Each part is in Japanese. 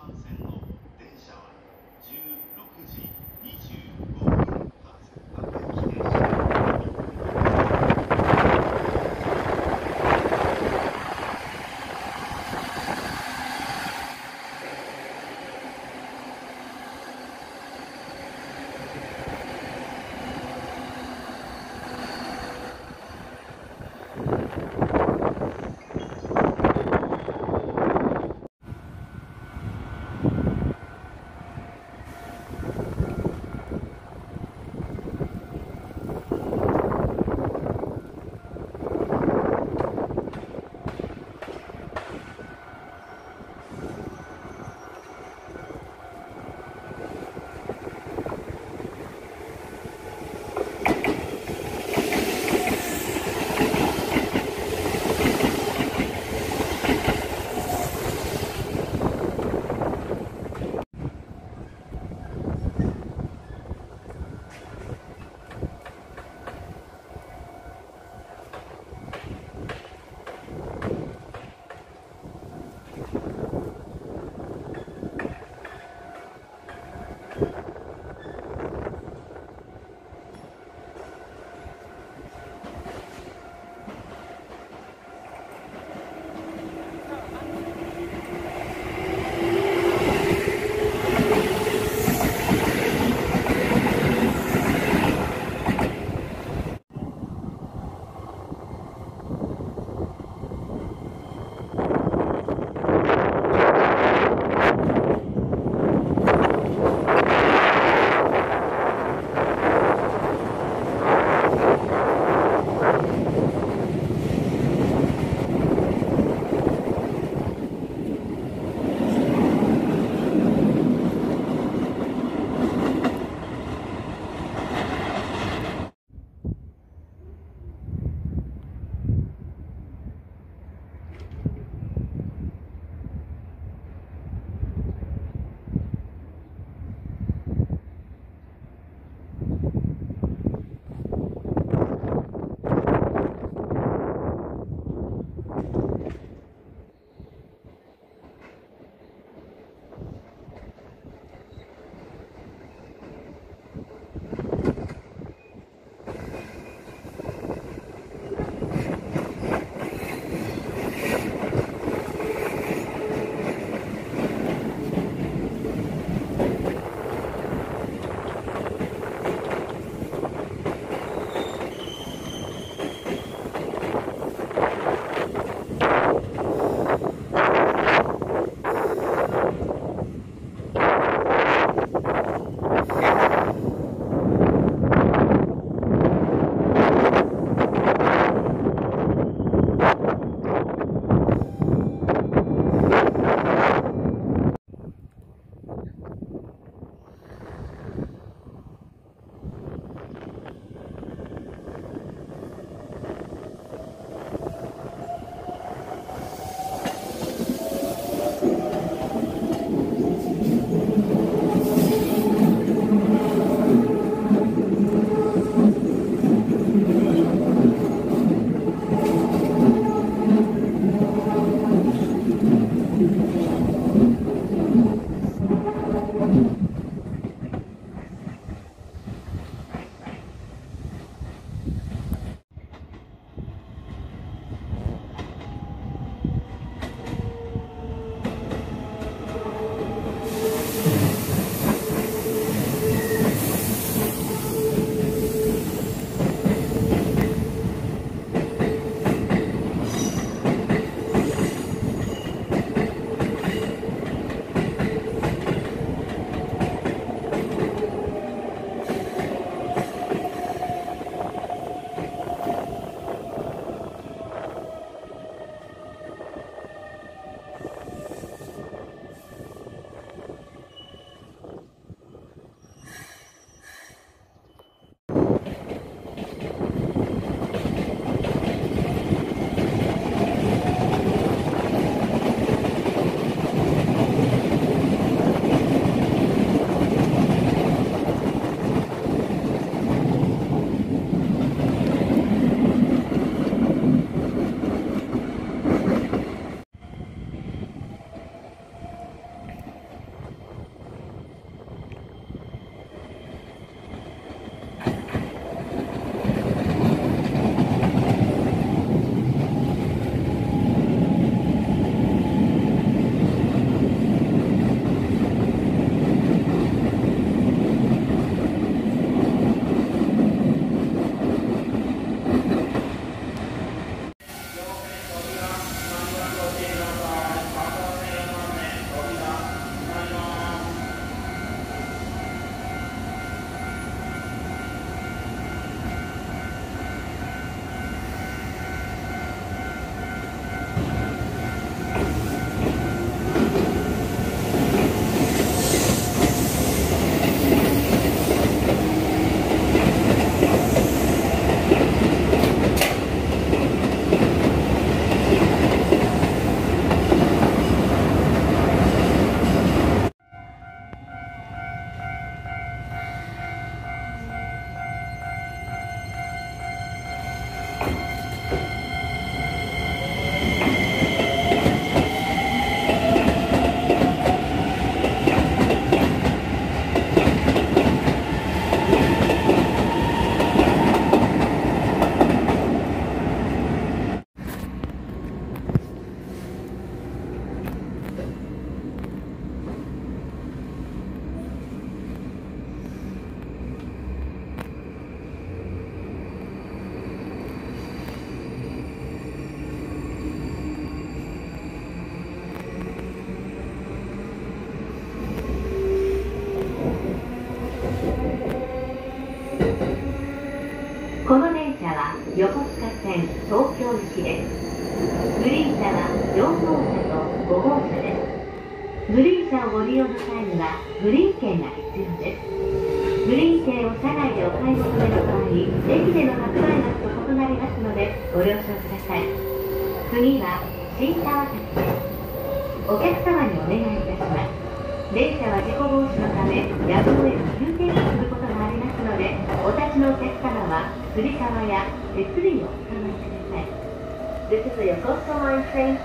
Wisconsin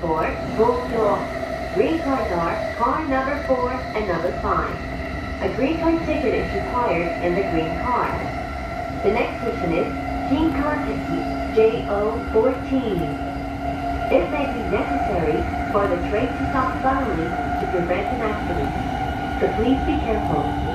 four, Volkswagen. Green cards are car number four and number five. A green card ticket is required in the green car. The next station is Chincontiki, JO14. It may be necessary for the train to stop suddenly to prevent an accident, so please be careful.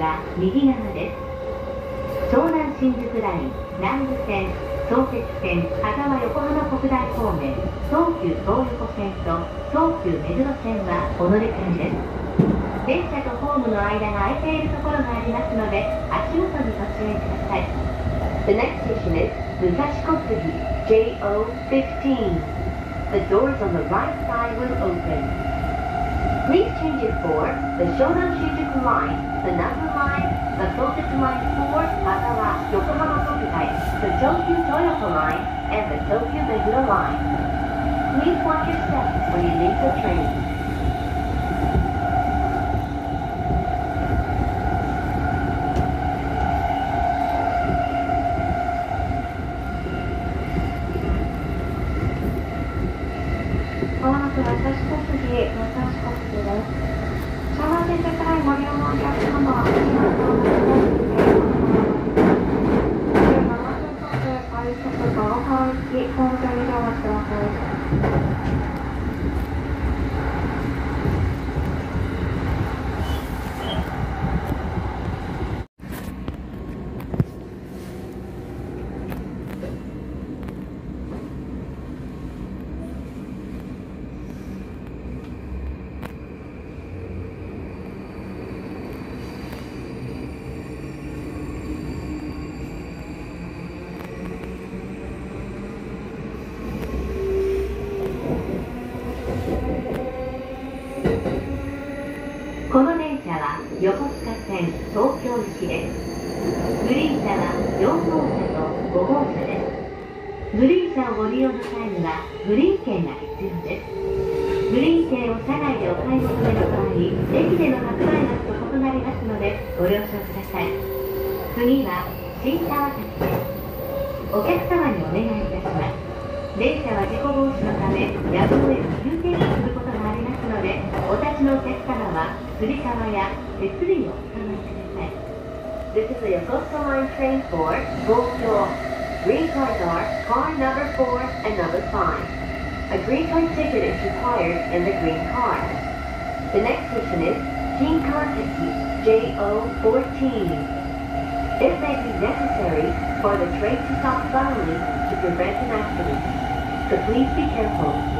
は右側です湘南新宿ライン南武線相鉄線香川横浜国大方面東急東横線と東急目黒線はお乗り換えです電車とホームの間が空いているところがありますので足元にご注意ください The next station is 武蔵小杉 JO15 The doors on the right side will open. Please change it for the Shonan Shinjuku Line, the Nabu Line, the Soseki Line 4 Kagawa Yokohama Kokutai, the Tokyo Toyoko Line, and the Tokyo Meguro Line. Please watch your steps when you leave the train. 横須賀線東京行きです。グリーン車は4号車と5号車です。グリーン車をご利用の際にはグリーン券が必要です。グリーン券を車内でお買い求めの場合、駅での発売額と異なりますのでご了承ください。次は新川崎です。お客様にお願いいたします。電車は事故防止のためやむを得ず急停車することがありますのでお立ちのお客様はつり革や 手すりをお使いください This is the Yokosuka Line train for Tokyo. Green cards are car number 4 and number 5. A green card ticket is required in the green car. The next station is Shinkawasaki JO14. It may be necessary for the train to stop suddenly to prevent an accident. So please be careful.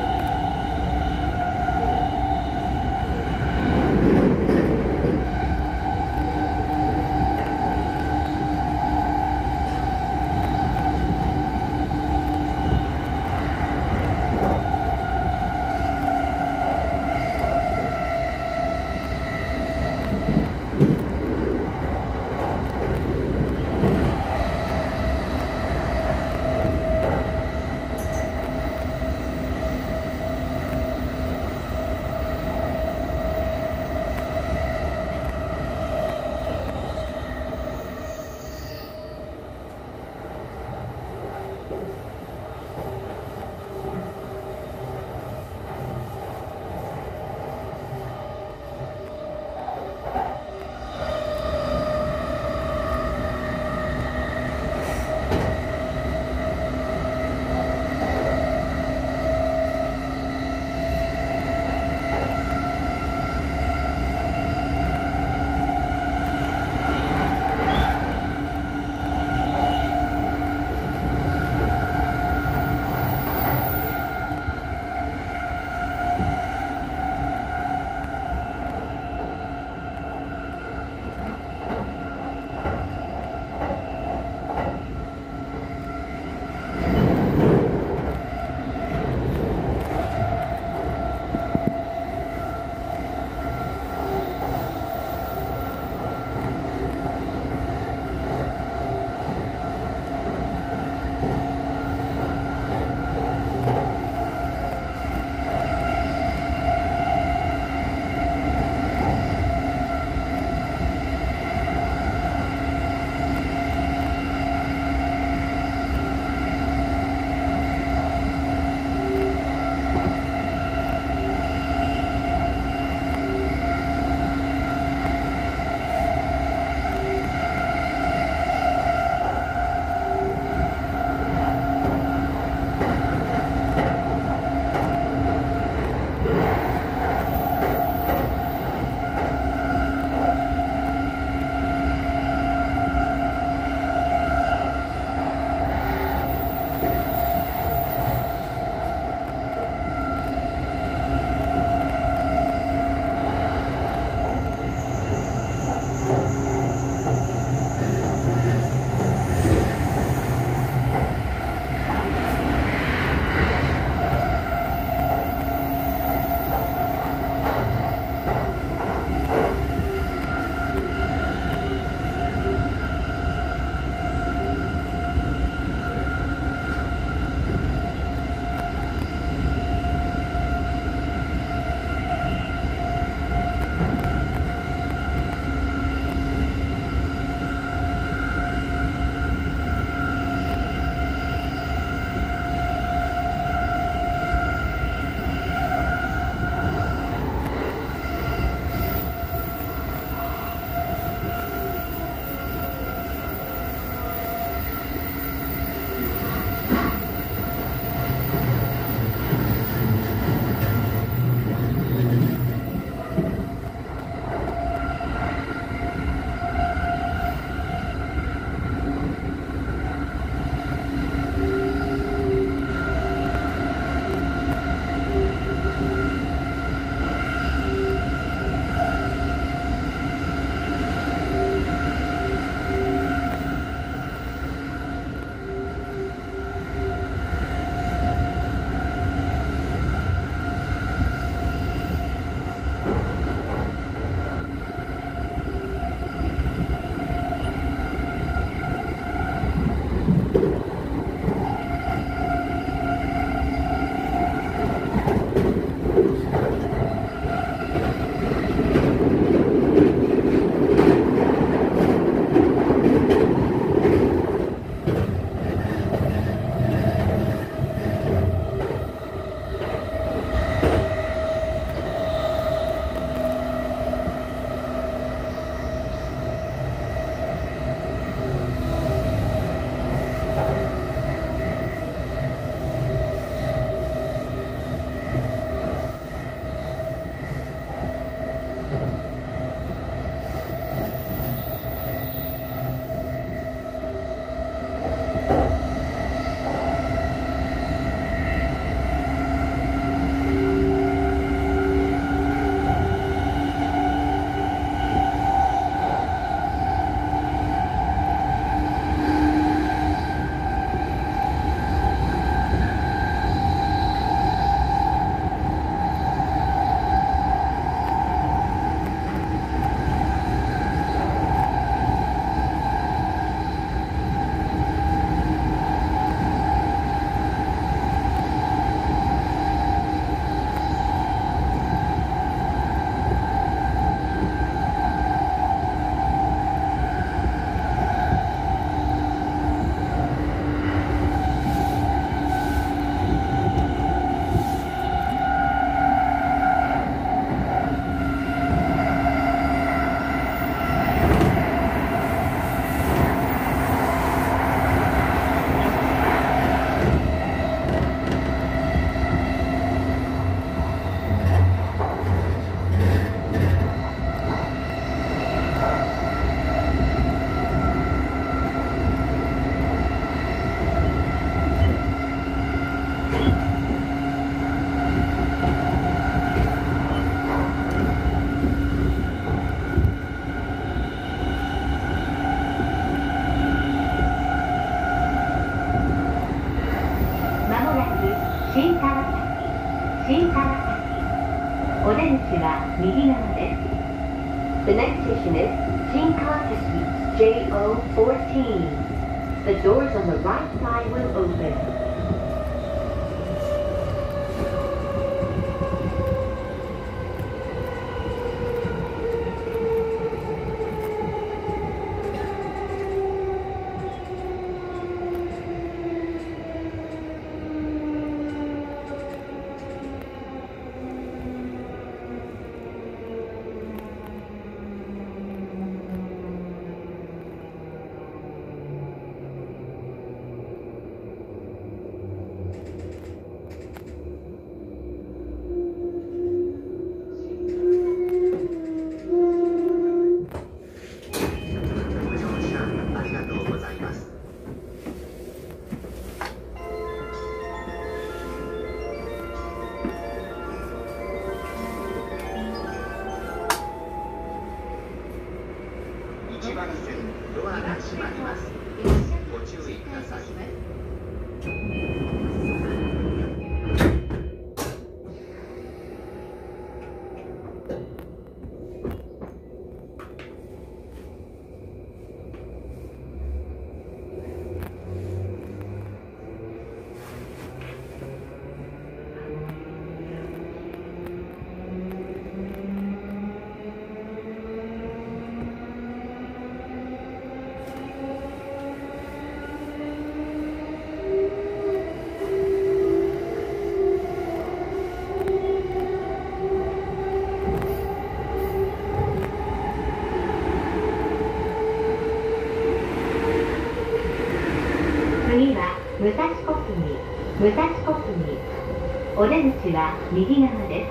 出口は右側です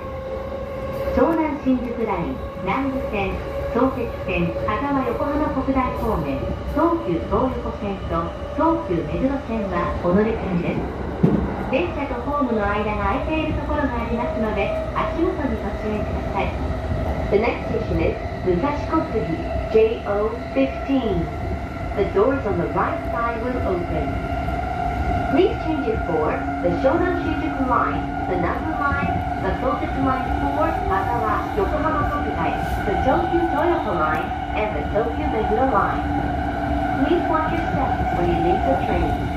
湘南新宿ライン南武線相鉄線羽沢横浜国大方面東急東横線と東急目黒線はお乗り換えです電車とホームの間が空いているところがありますので足元にご注意ください The next station is 武蔵小杉 JO15 The doors on the right side will open. Please change it for the Shonan Shinjuku Line, the Namba Line, the Soseki Line 4 Hatawa Yokohama Kokutai, the Tokyo Toyota Line, and the Tokyo Meguro Line. Please watch your steps when you leave the train.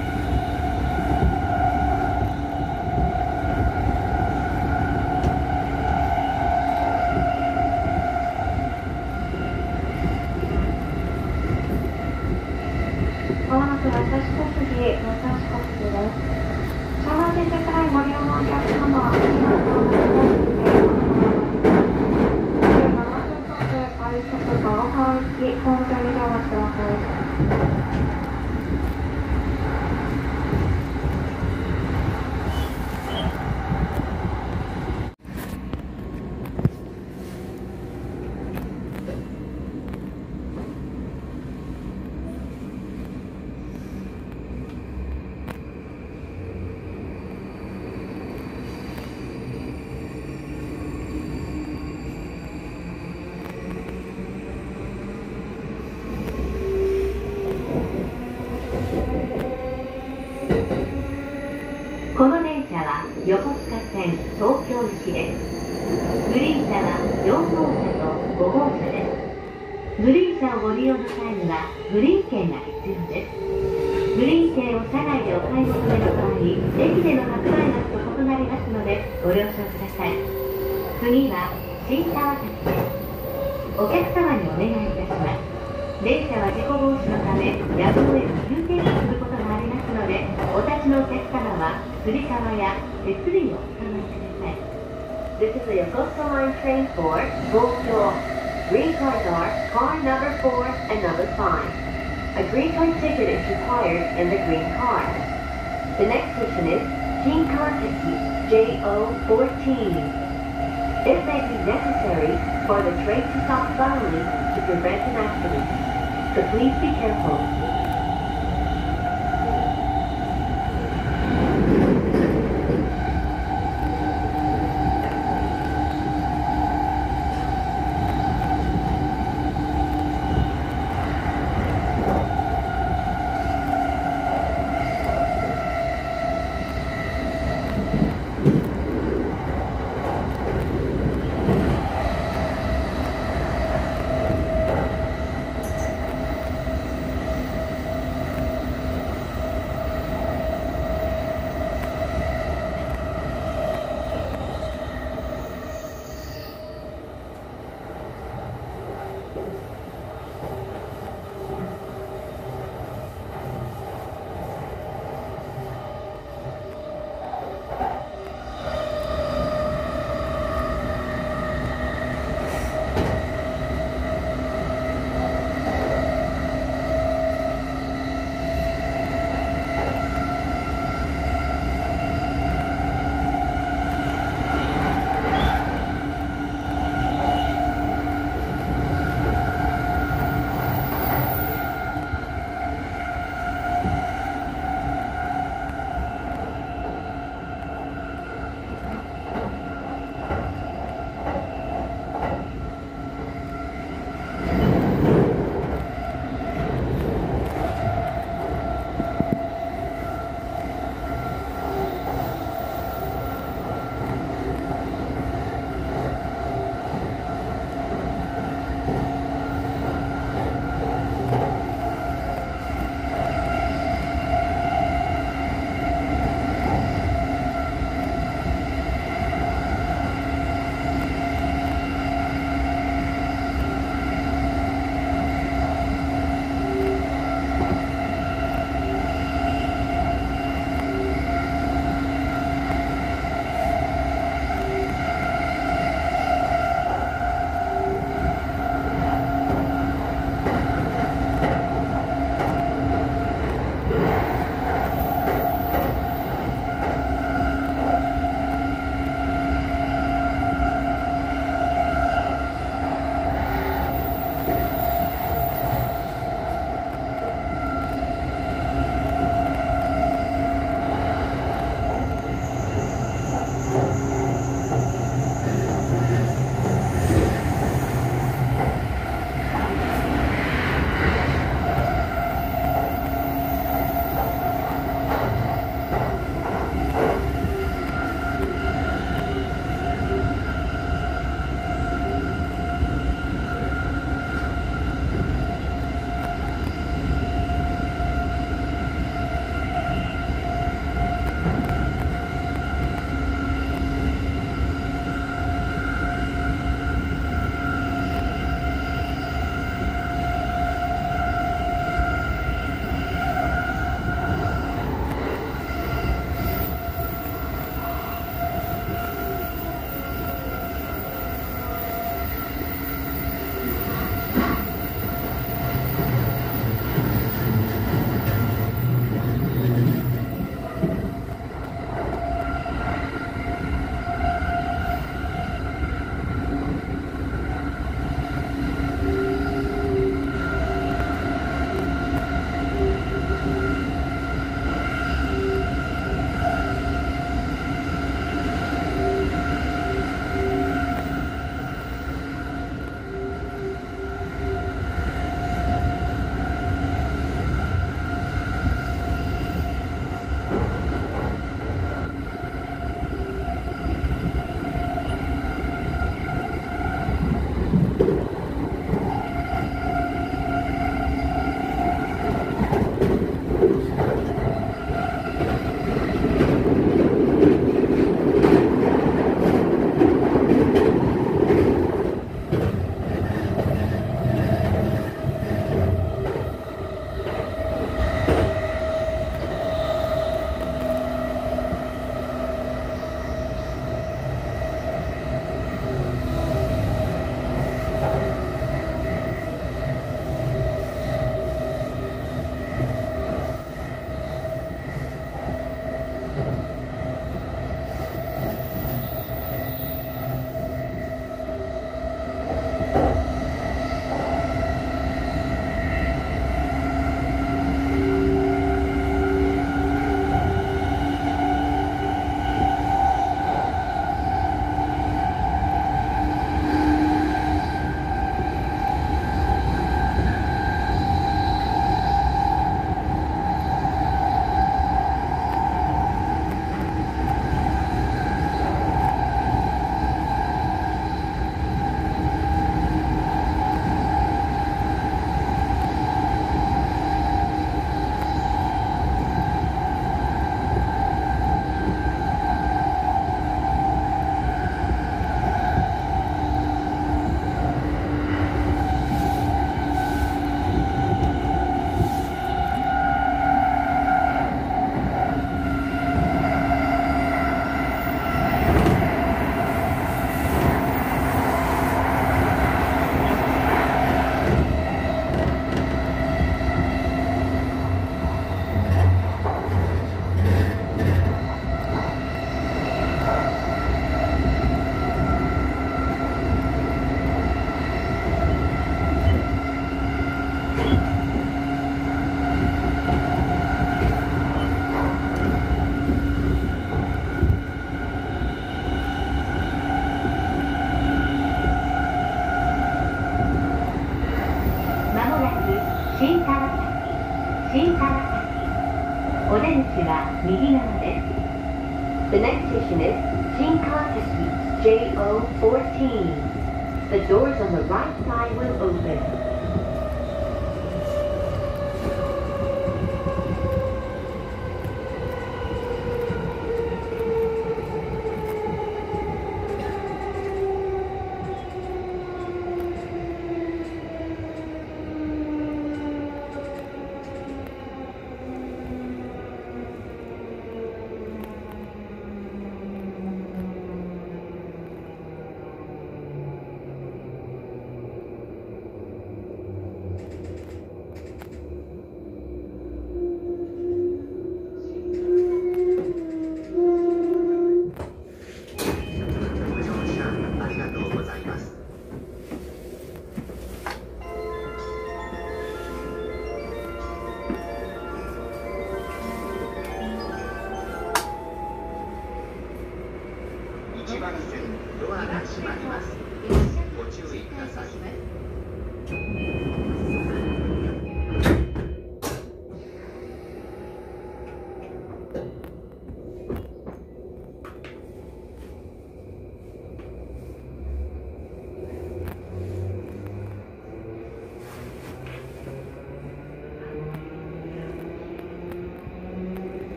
り革や手すりをお使いください。This is the Yokosuka Line train for Gokyo. Green cards are car number 4 and number 5. A green card ticket is required in the green car. The next station is Shinkantachi JO14. It may be necessary for the train to stop suddenly to prevent an accident. So please be careful.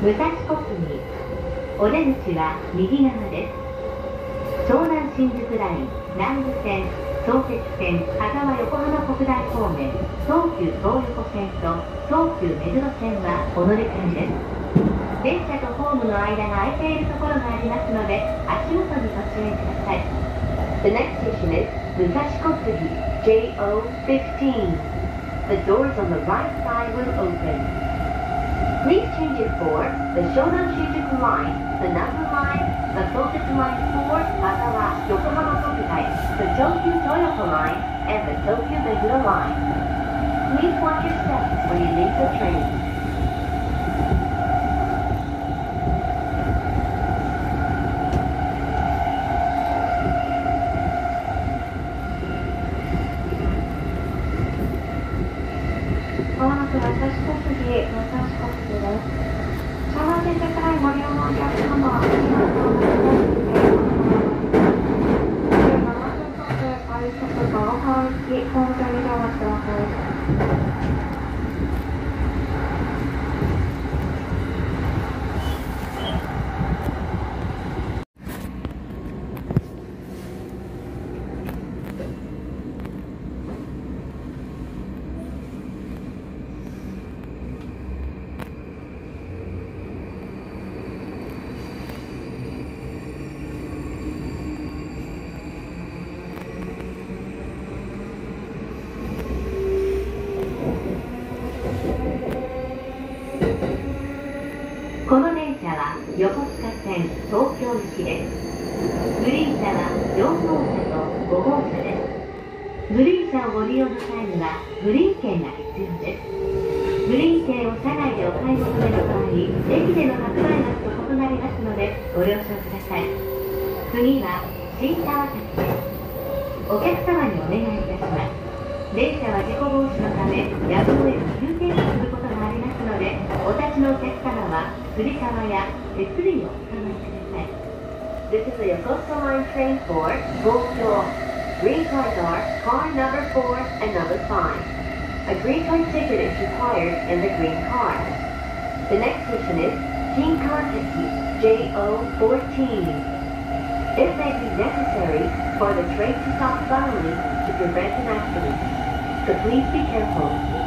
武蔵小杉お出口は右側です。湘南新宿ライン南武線相鉄線羽沢横浜国大方面東急東横線と東急目黒線はお乗り換えです。電車とホームの間が空いているところがありますので足元にご注意ください。The next station is 武蔵小杉 JO15 The doors on the right side will open. Please change it for the Shonan Shinjuku Line, the Namba Line, the Soseki Line 4 Asawa Yokohama Kokutai, the Tokyo Toyoko Line, and the Tokyo Meguro Line. Please watch your steps when you leave the train. ハ行き、ホーム上にてお待ちください。この電車は横須賀線東京行きです。グリーン車は4号車と5号車です。グリーン車をご利用の際にはグリーン券が必要です。グリーン券を車内でお買い求めの場合、駅での発売額と異なりますのでご了承ください。次は新川崎です。お客様にお願いいたします。電車は事故防止のため、やむを得ず急停車することがありますので、お立ちのお客様は、つり革や手すりをお使いください。This is the Yokosuka Line train for Tokyo. Green cards are car number 4 and number 5. A green card ticket is required in the green car. The next station is Shinkanseki JO14. It may be necessary for the train to stop suddenly to prevent an accident. So please be careful.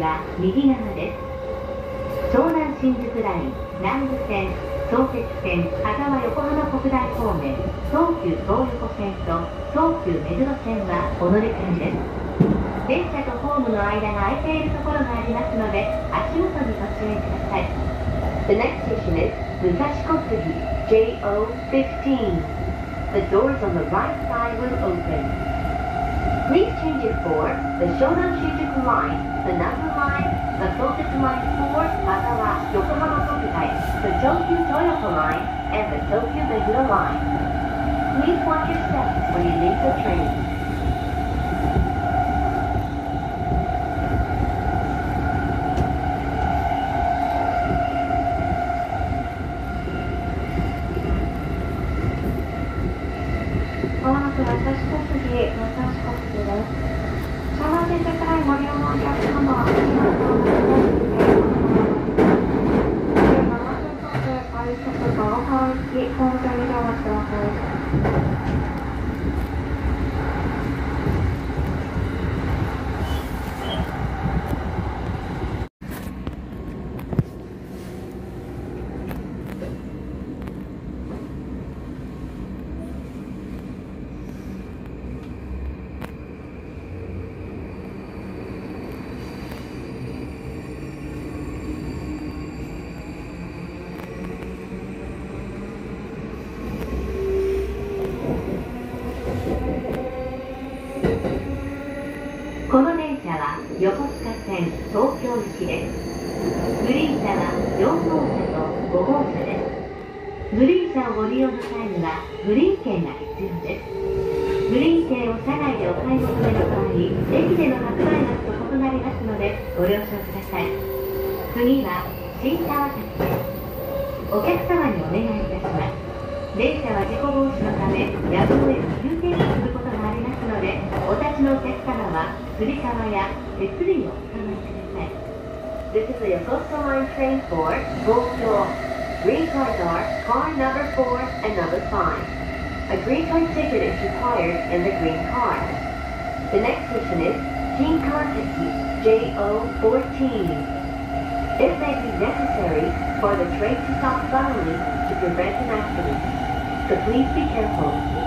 は右側です湘南新宿ライン南武線相鉄線羽沢横浜国大方面東急東横線と東急目黒線はお乗り換えです電車とホームの間が空いているところがありますので足元にご注意ください The next station is 武蔵小杉 JO15 The doors on the right side will open. Please change it for the Shonan Shinjuku Line, the number Line, the Soseki Line 4 Hatawa Yokohama Kokugai, the Tokyo Toyoko Line, and the Tokyo Meguro Line. Please watch your steps when you leave the train. 横須賀線東京行きです。グリーン車は4号車と5号車です。グリーン車をご利用の際にはグリーン券が必要です。グリーン券を車内でお買い求めの場合、駅での発売額と異なりますのでご了承ください。次は新川崎です。お客様にお願いいたします。電車は事故防止のため、やむを得ず急停車することがありますので、お立ちのお客様は、つり革や手すりをお使いください。This is the Yokosuka Line train for Tokyo. Green cards are car number 4 and number 5. A green card ticket is required in the green car. The next station is Shinkantachi JO14. It may be necessary for the train to stop suddenly to prevent an accident. So please be careful.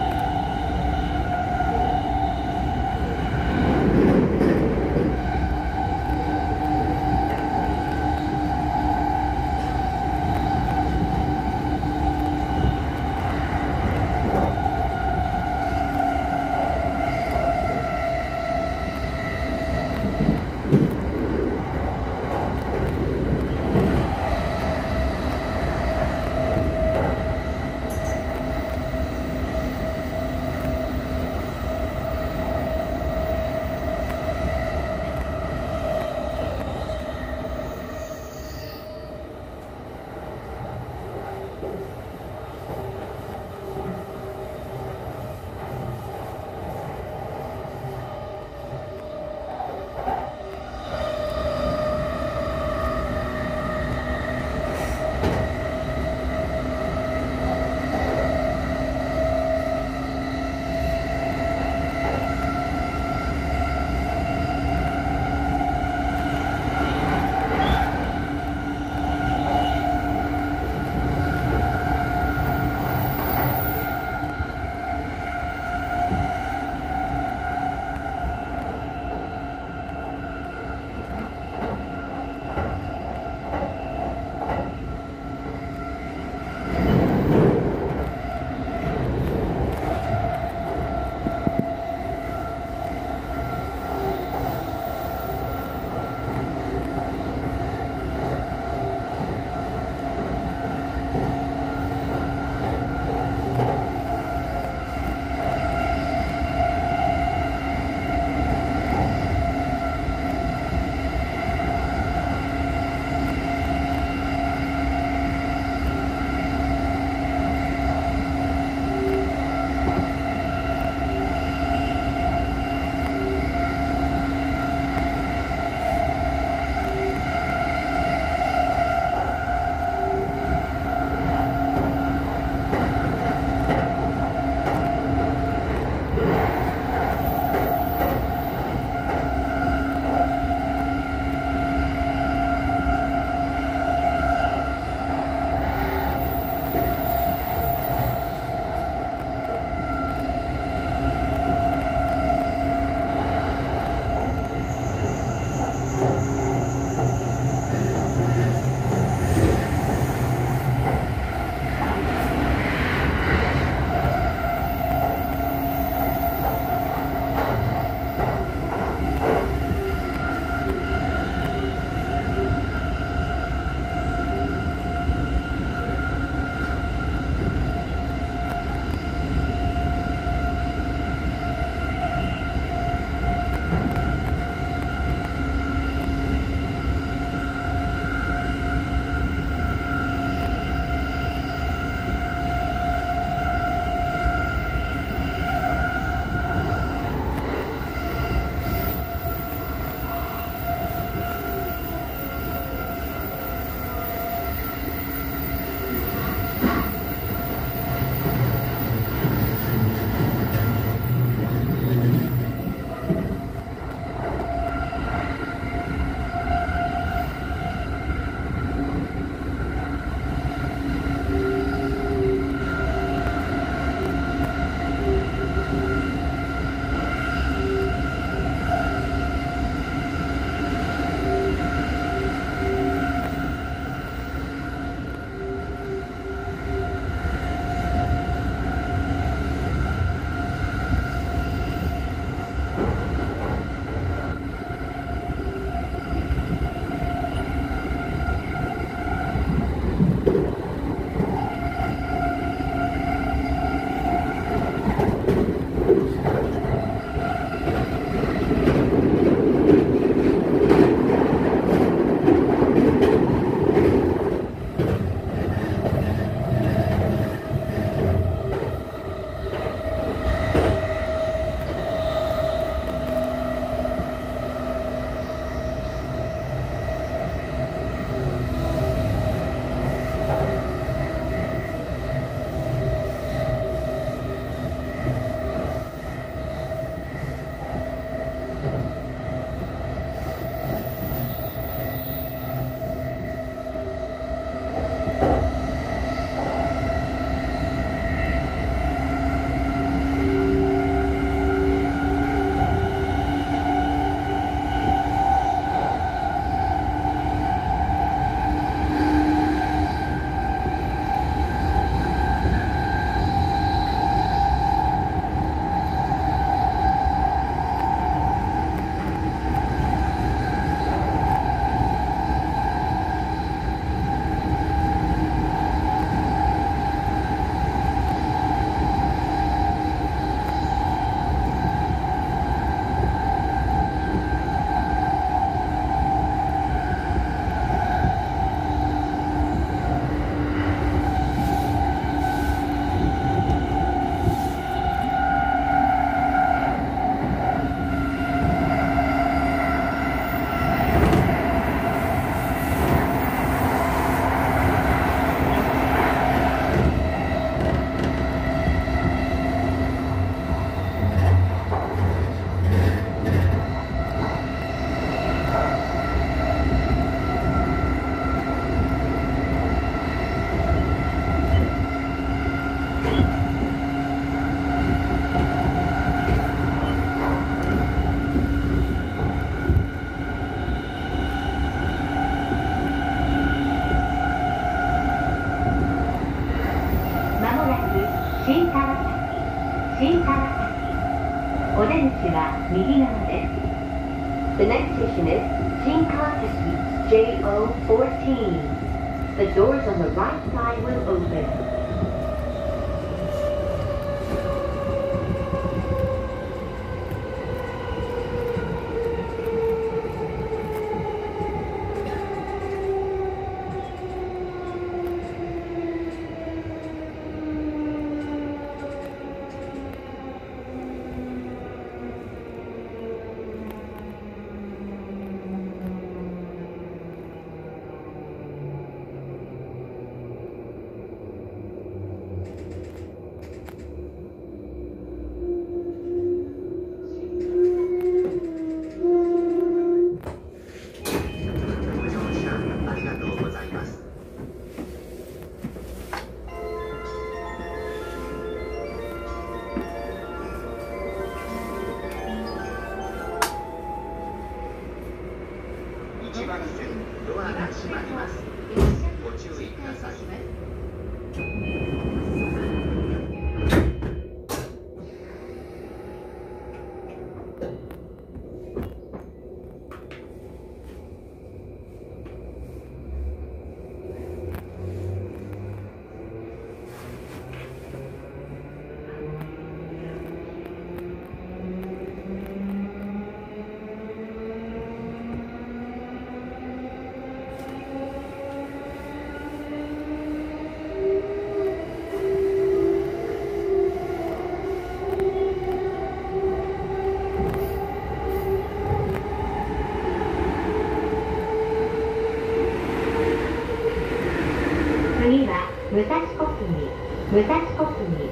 武蔵小杉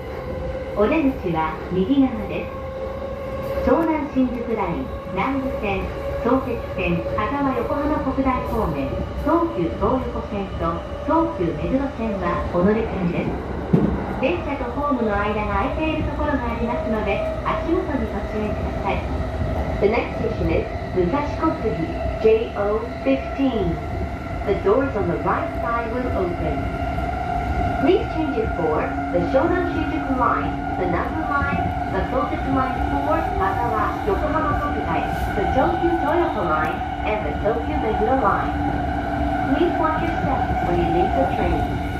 お出口は右側です湘南新宿ライン南武線相鉄線香川横浜国大方面東急東横線と東急目黒線はお乗り換えです電車とホームの間が空いているところがありますので足元にご注意ください The next station is 武蔵小杉 JO15 The doors on the right side will open. Please change it for the Shonan Shinjuku Line, the Nambu Line, the Soseki Line 4 Kagawa Yokohama Kokugai, the Tokyo Toyoko Line, and the Tokyo Meguro Line. Please watch your steps when you leave the train.